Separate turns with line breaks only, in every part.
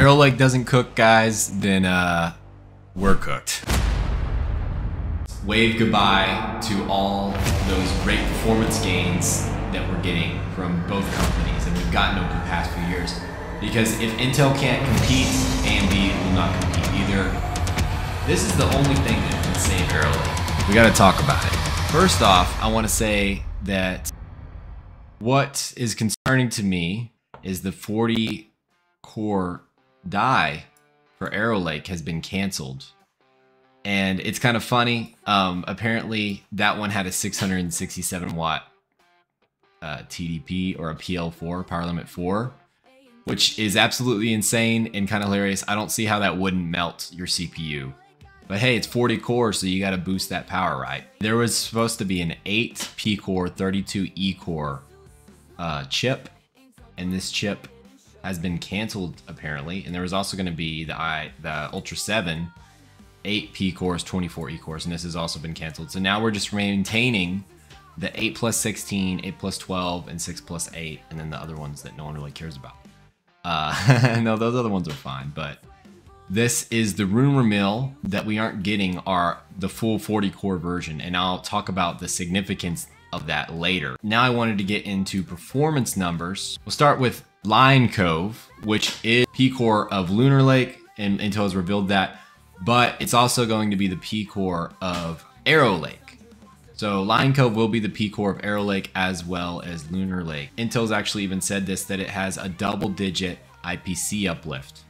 Arrow Lake doesn't cook, guys, then uh, we're cooked. Wave goodbye to all those great performance gains that we're getting from both companies and we've gotten over the past few years. Because if Intel can't compete, AMD will not compete either. This is the only thing that can save Arrow Lake. We gotta talk about it. First off, I wanna say that what is concerning to me is the 40 core die for Arrow Lake has been canceled. And it's kind of funny. Um, apparently, that one had a 667 watt uh, TDP or a PL4, power limit 4, which is absolutely insane and kind of hilarious. I don't see how that wouldn't melt your CPU. But hey, it's 40 cores, so you got to boost that power, right? There was supposed to be an 8 P core, 32 E core uh, chip, and this chip has been canceled apparently. And there was also going to be the i the Ultra 7, 8 P cores, 24 E cores, and this has also been canceled. So now we're just maintaining the 8 plus 16, 8 plus 12, and 6 plus 8, and then the other ones that no one really cares about. Uh, no, those other ones are fine, but this is the rumor mill that we aren't getting are the full 40 core version, and I'll talk about the significance of that later. Now I wanted to get into performance numbers. We'll start with Lion Cove, which is P-core of Lunar Lake, and Intel has revealed that, but it's also going to be the P-core of Arrow Lake. So Lion Cove will be the P-core of Arrow Lake as well as Lunar Lake. Intel's actually even said this, that it has a double-digit IPC uplift.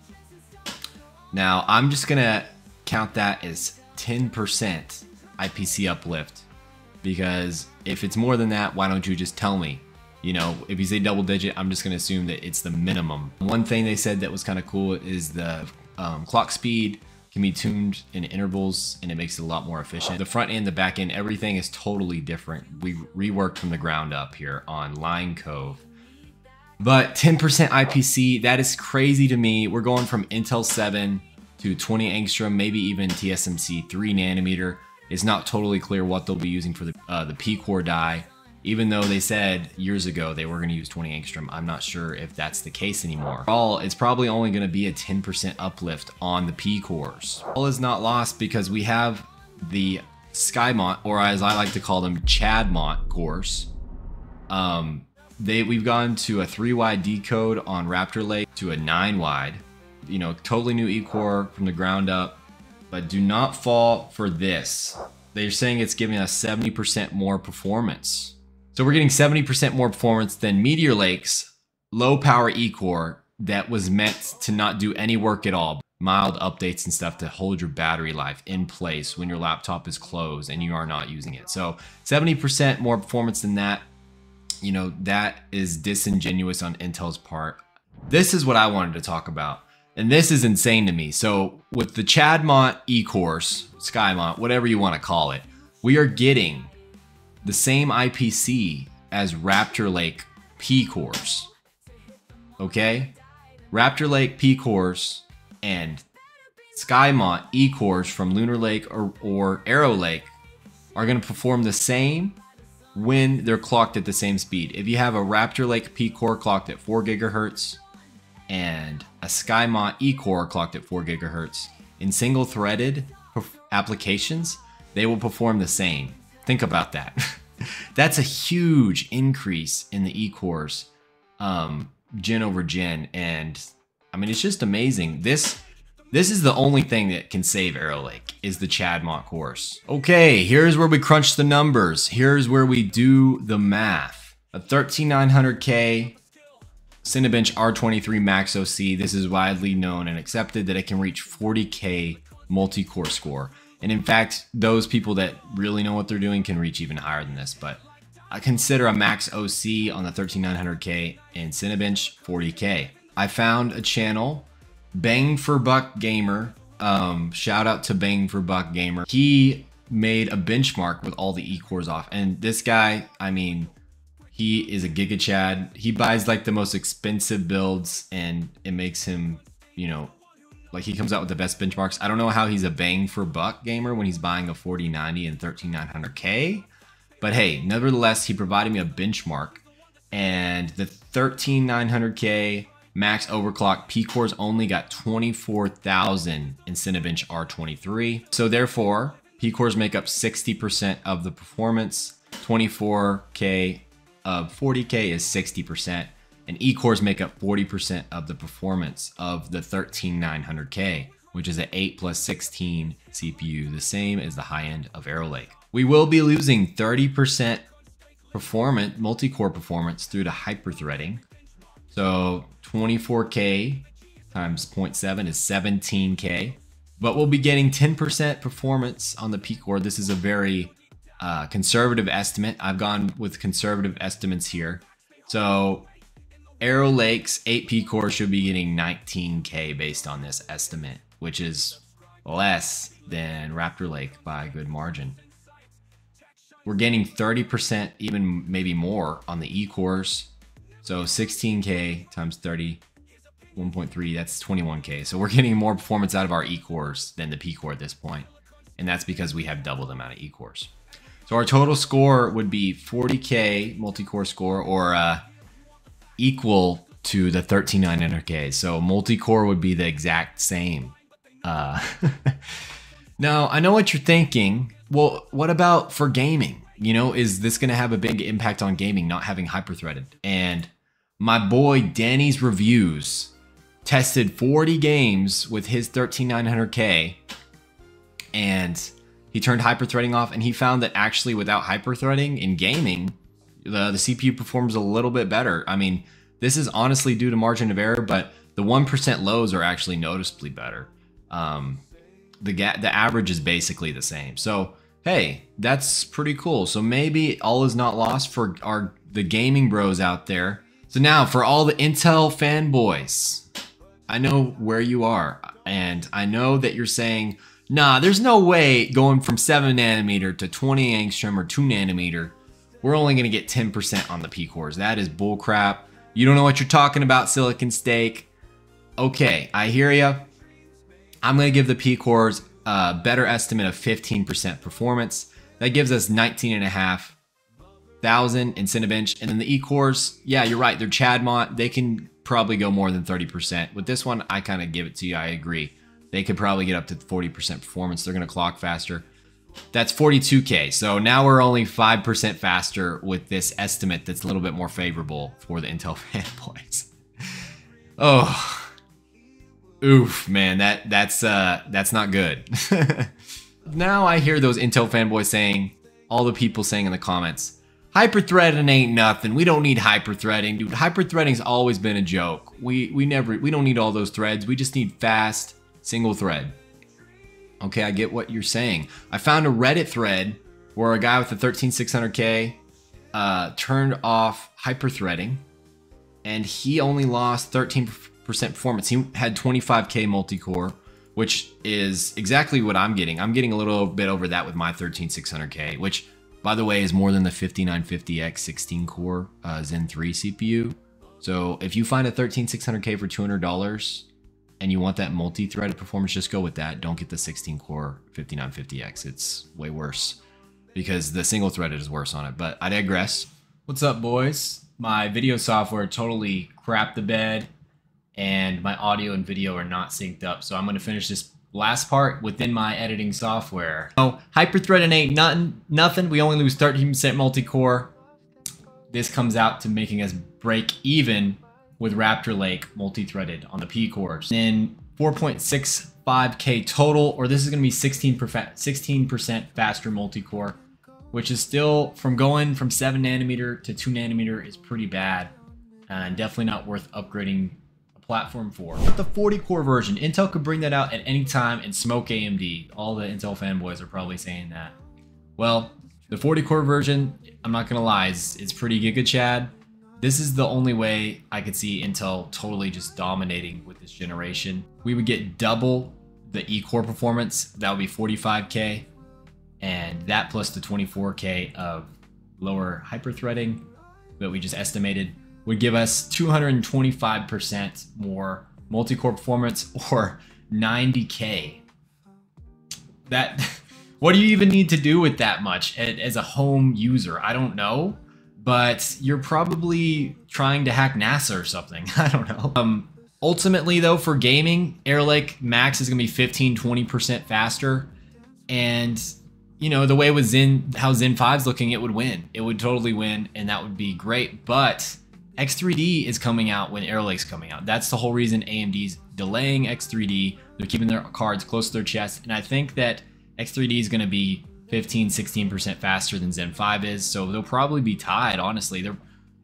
Now, I'm just gonna count that as 10% IPC uplift because if it's more than that, why don't you just tell me? You know, if you say double digit, I'm just gonna assume that it's the minimum. One thing they said that was kind of cool is the um, clock speed can be tuned in intervals and it makes it a lot more efficient. The front end, the back end, everything is totally different. We reworked from the ground up here on Lion Cove. But 10% IPC, that is crazy to me. We're going from Intel 7 to 20 angstrom, maybe even TSMC 3 nanometer. It's not totally clear what they'll be using for the, uh, the P-core die. Even though they said years ago they were going to use 20 angstrom, I'm not sure if that's the case anymore. All it's probably only going to be a 10% uplift on the P cores. All is not lost because we have the Skymont, or as I like to call them, Chadmont cores. Um, they we've gone to a three wide decode on Raptor Lake to a nine wide. You know, totally new E-core from the ground up. But do not fall for this. They're saying it's giving us 70% more performance. So we're getting 70% more performance than Meteor Lake's low power E-core that was meant to not do any work at all. Mild updates and stuff to hold your battery life in place when your laptop is closed and you are not using it. So 70% more performance than that you know, that is disingenuous on Intel's part. This is what I wanted to talk about. And this is insane to me. So with the Chadmont E-cores, Skymont, whatever you want to call it, we are getting the same IPC as Raptor Lake P cores. Okay? Raptor Lake P cores and Skymont E cores from Lunar Lake or, or Arrow Lake are going to perform the same when they're clocked at the same speed. If you have a Raptor Lake P core clocked at 4 gigahertz and a Skymont E core clocked at 4 gigahertz, in single threaded applications, they will perform the same. Think about that. That's a huge increase in the E cores, um, gen over gen. And I mean, it's just amazing. This this is the only thing that can save Arrow Lake, is the Chadmont cores. Okay, here's where we crunch the numbers. Here's where we do the math. A 13900K Cinebench R23 Max OC. This is widely known and accepted that it can reach 40K multi-core score. And in fact, those people that really know what they're doing can reach even higher than this. But I consider a max OC on the 13900K and Cinebench 40K. I found a channel Bang for Buck Gamer. Um, shout out to Bang for Buck Gamer. He made a benchmark with all the E-cores off. And this guy, I mean, he is a Giga Chad. He buys like the most expensive builds and it makes him, you know, like he comes out with the best benchmarks. I don't know how he's a bang for buck gamer when he's buying a 4090 and 13900K. But hey, nevertheless, he provided me a benchmark and the 13900K max overclock. P-Cores only got 24,000 in Cinebench R23. So therefore, P-Cores make up 60% of the performance. 24K of 40K is 60%. And E-cores make up 40% of the performance of the 13900K, which is an 8 plus 16 CPU, the same as the high end of Arrow Lake. We will be losing 30% performance, multi-core performance through the hyperthreading. So 24K times 0.7 is 17K. But we'll be getting 10% performance on the P-core. This is a very uh, conservative estimate. I've gone with conservative estimates here. So Arrow Lake's 8P core should be getting 19K based on this estimate, which is less than Raptor Lake by a good margin. We're getting 30%, even maybe more on the E cores. So 16K times 30, 1.3, that's 21K. So we're getting more performance out of our E cores than the P core at this point. And that's because we have double the amount of E cores. So our total score would be 40K multi-core score or uh, equal to the 13900K. So multi-core would be the exact same. Uh, now, I know what you're thinking. Well, what about for gaming? You know, is this going to have a big impact on gaming, not having hyper-threaded? And my boy Danny's Reviews tested 40 games with his 13900K and he turned hyper-threading off and he found that actually without hyper-threading in gaming, the, the CPU performs a little bit better. I mean, this is honestly due to margin of error, but the 1% lows are actually noticeably better. Um, the, the average is basically the same. So, hey, that's pretty cool. So maybe all is not lost for our the gaming bros out there. So now for all the Intel fanboys, I know where you are. And I know that you're saying, nah, there's no way going from 7 nanometer to 20 angstrom or 2 nanometer we're only going to get 10% on the P cores. That is bullcrap. You don't know what you're talking about, Silicon Steak. Okay, I hear you. I'm going to give the P cores a better estimate of 15% performance. That gives us 19.5 thousand in Cinebench. And then the E cores, yeah, you're right. They're Chadmont. They can probably go more than 30%. With this one, I kind of give it to you. I agree. They could probably get up to 40% performance. They're going to clock faster. That's 42K. So now we're only 5% faster with this estimate that's a little bit more favorable for the Intel fanboys. oh. Oof, man, that that's uh that's not good. now I hear those Intel fanboys saying, all the people saying in the comments, hyperthreading ain't nothing. We don't need hyperthreading. Dude, hyperthreading's always been a joke. We we never we don't need all those threads. We just need fast single thread. Okay, I get what you're saying. I found a Reddit thread where a guy with a 13600K uh, turned off hyperthreading and he only lost 13% performance. He had 25K multi-core, which is exactly what I'm getting. I'm getting a little bit over that with my 13600K, which by the way is more than the 5950X 16 core uh, Zen 3 CPU. So if you find a 13600K for $200, and you want that multi-threaded performance, just go with that. Don't get the 16 core 5950X. It's way worse because the single threaded is worse on it. But I digress. What's up, boys? My video software totally crapped the bed and my audio and video are not synced up. So I'm to finish this last part within my editing software. So hyperthreading ain't nothing, nothing. We only lose 13% multi-core. This comes out to making us break even with Raptor Lake multi-threaded on the P cores. Then 4.65K total, or this is gonna be 16%, 16% faster multi-core, which is still from going from seven nanometer to two nanometer is pretty bad and definitely not worth upgrading a platform for. But the 40 core version, Intel could bring that out at any time and smoke AMD. All the Intel fanboys are probably saying that. Well, the 40 core version, I'm not gonna lie, it's, it's pretty giga chad. This is the only way I could see Intel totally just dominating with this generation. We would get double the E-core performance, that would be 45K, and that plus the 24K of lower hyperthreading that we just estimated would give us 225% more multi-core performance or 90K. That, what do you even need to do with that much as a home user? I don't know but you're probably trying to hack NASA or something. I don't know. Um, ultimately, though, for gaming, Arrow Lake Max is going to be 15 20% faster. And, you know, the way with Zen, how Zen 5's looking, it would win. It would totally win, and that would be great. But X3D is coming out when Arrow Lake's coming out. That's the whole reason AMD's delaying X3D. They're keeping their cards close to their chest. And I think that X3D is going to be 15, 16% faster than Zen 5 is. So they'll probably be tied, honestly. They're,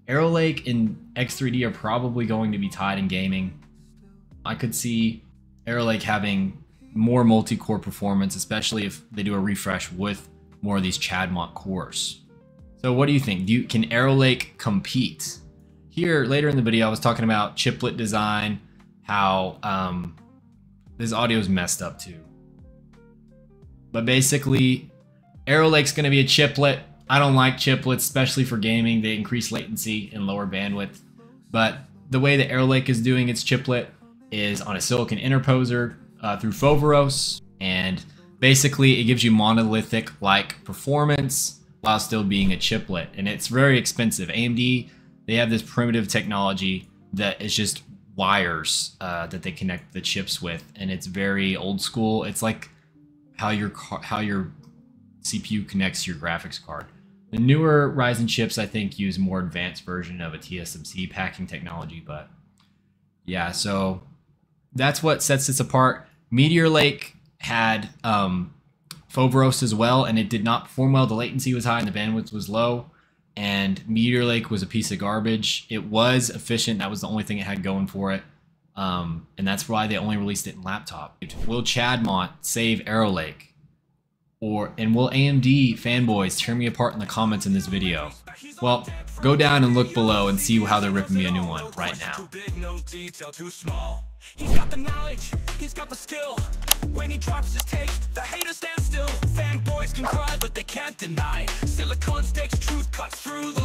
Arrow Lake and X3D are probably going to be tied in gaming. I could see Arrow Lake having more multi-core performance, especially if they do a refresh with more of these Chadmont cores. So what do you think? Do you, can Arrow Lake compete? Here, later in the video, I was talking about chiplet design, how um, this audio is messed up too. But basically, Arrow Lake's going to be a chiplet. I don't like chiplets, especially for gaming. They increase latency and lower bandwidth. But the way that Arrow Lake is doing its chiplet is on a silicon interposer uh, through Foveros. And basically, it gives you monolithic-like performance while still being a chiplet. And it's very expensive. AMD, they have this primitive technology that is just wires uh, that they connect the chips with. And it's very old school. It's like how your how your CPU connects to your graphics card. The newer Ryzen chips, I think, use more advanced version of a TSMC packing technology, but yeah, so that's what sets this apart. Meteor Lake had um, as well, and it did not perform well. The latency was high and the bandwidth was low. And Meteor Lake was a piece of garbage. It was efficient. That was the only thing it had going for it. Um, and that's why they only released it in laptop. Will Chadmont save Arrow Lake? Or and will AMD fanboys tear me apart in the comments in this video? Well, go down and look below and see how they're ripping me a new one right now. He's got the knowledge, he's got the skill. When he drops his take, the haters stand still. Fanboys can cry, but they can't deny. Stakes, truth cuts through the